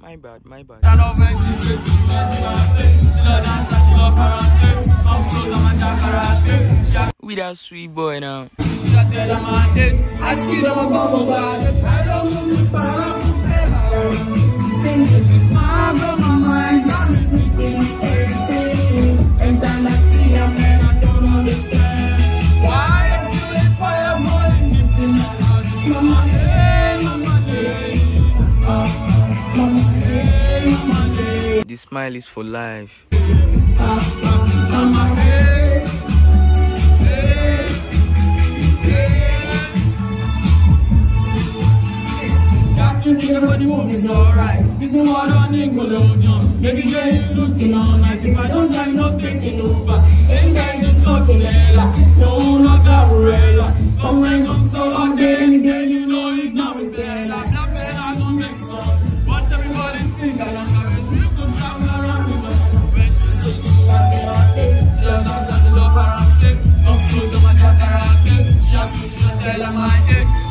my bad, my bad. We that sweet boy now. The smile is for life. Alright. Disney World on Nickelodeon. Maybe Jay looking all night. If I don't taking guys you talking. No, not. Come rain, come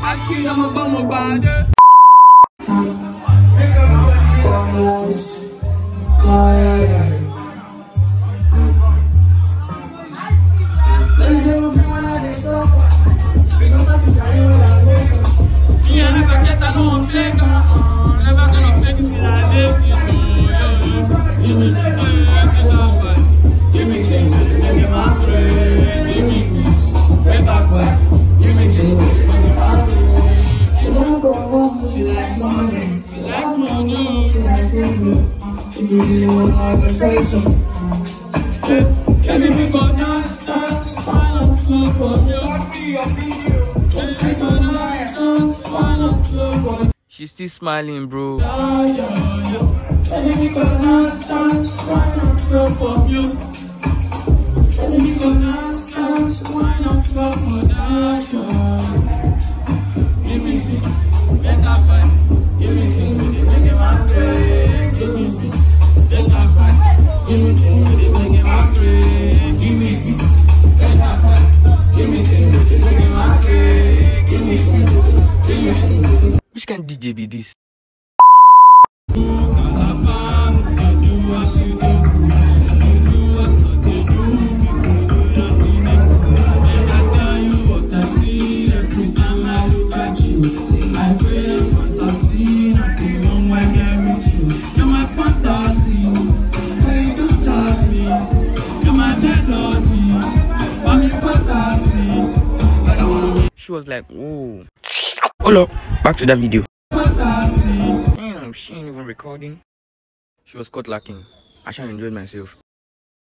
I skill, I'm a bum, a bad. Yeah, you dance, dance, why not slow for you? Dance, dance, why not slow for you? She's still smiling, bro. Why not slow for you? Dance, dance, why not slow for? She was like, whoa. Hold up, back to that video. Damn, she ain't even recording. She was caught lacking. I sure enjoyed myself.